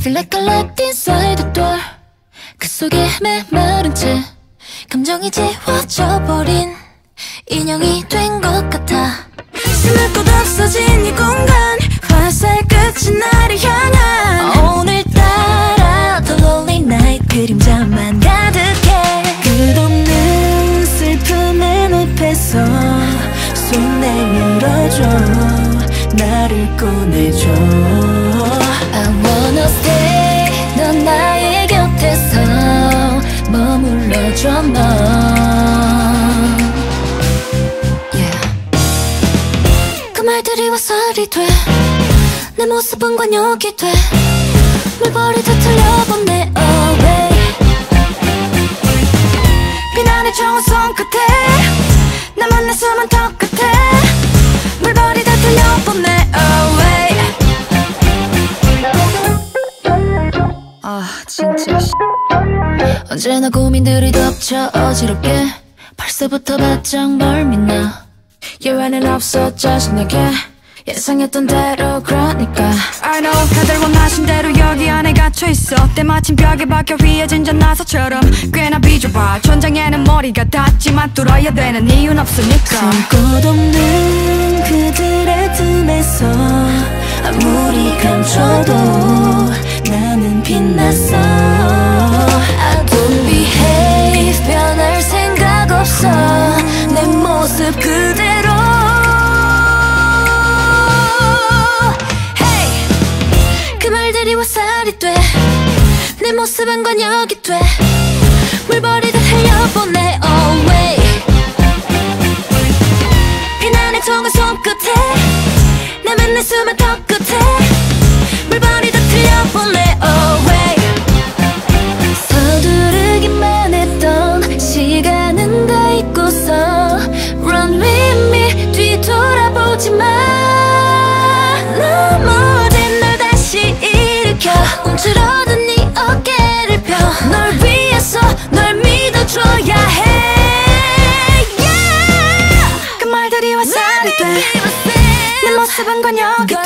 Feel like I left inside the door. 그 속에 메마른 채 감정이 지워져 버린 인형이 된 것 같아. 숨을 곳 없어진 이 공간. 화살 끝이 나를 향한 오늘따라 The lonely night. 그림자만 가득해. 끝없는 슬픔의 늪에서 손 내밀어줘. 나를 꺼내줘 넌 나의 곁에서 머물러줘 너. Yeah. 그 말들이 와살이 돼내 모습은 관역이 돼. 물버리듯 틀려보내 away 비 언제나 고민들이 덮쳐 어지럽게 벌써부터 바짝 멀미나? 예외는 없어 짜증나게 예상했던 대로 그러니까. I know 다들 원하신 대로 여기 안에 갇혀있어. 때마침 벽에 박혀 휘어진 전나사처럼 꽤나 비좁아. 천장에는 머리가 닿지만 뚫어야 되는 이유는 없으니까. 손꽃 없는 그들의 틈에서 아무리 감춰도 내 모습은 관역이 돼. 물버리듯 흘려보내 always. 비난의 통한 손끝에 내 숨은 턱 끝에 와